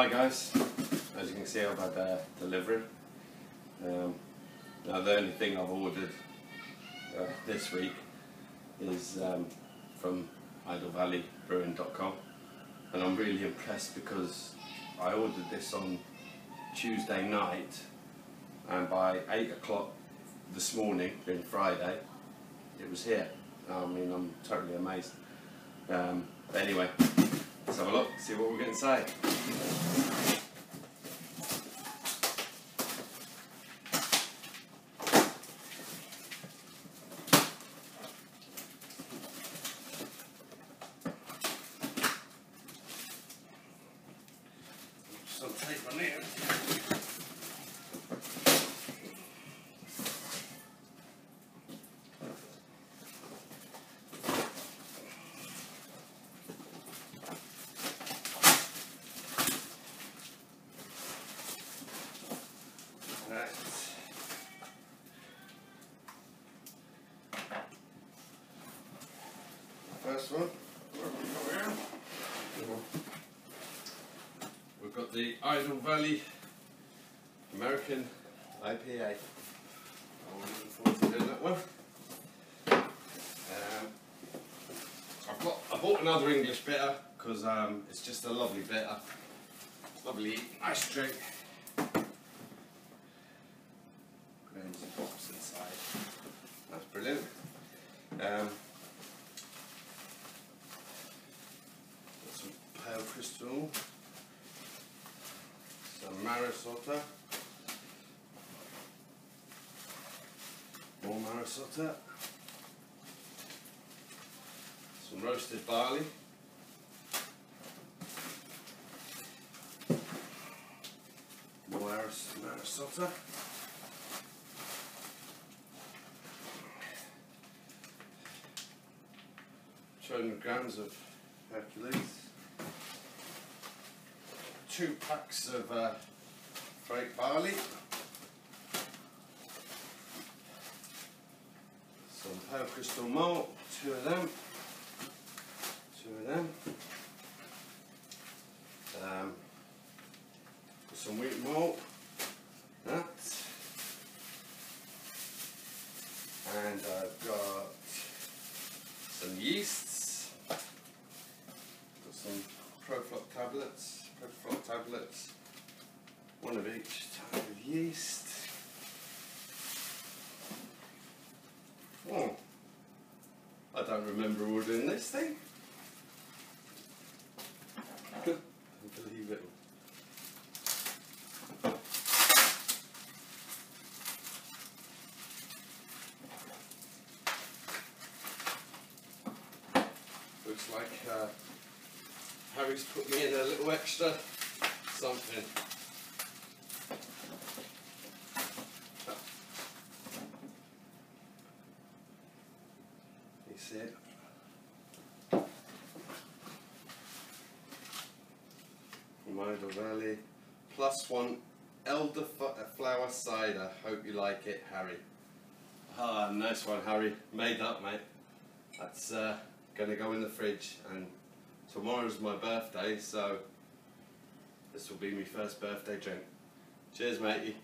Hi guys. As you can see, I've had a delivery. Um, now, the only thing I've ordered uh, this week is um, from idlevalleybrewing.com, and I'm really impressed because I ordered this on Tuesday night, and by 8 o'clock this morning, being Friday, it was here. I mean, I'm totally amazed. Um, anyway, let's have a look, see what we're going to say. Some tape on here. We've got the Idle Valley American IPA. I'm looking forward to doing that one. Um, I've got I bought another English bitter because um, it's just a lovely bitter. Lovely, nice drink. Hops inside. That's brilliant. Um, got some pale crystal some Maris Otter. More Maris Otter. Some roasted barley. More Maris- Marisota. Grams of Hercules two packs of uh, barley, some pale crystal malt, two of them, two of them, um, some wheat malt, that, and I've got some yeasts, got some Protafloc tablets, Protafloc tablets, one of each type of yeast. Oh, Don't remember ordering this thing. Unbelievable. Looks like uh, Harry's put me in a little extra something. It? Idle Valley. Plus one elderflower cider. Hope you like it, Harry. Ah, nice one, Harry. Made up, mate. That's uh, going to go in the fridge and tomorrow's my birthday, so this will be my first birthday drink. Cheers, matey.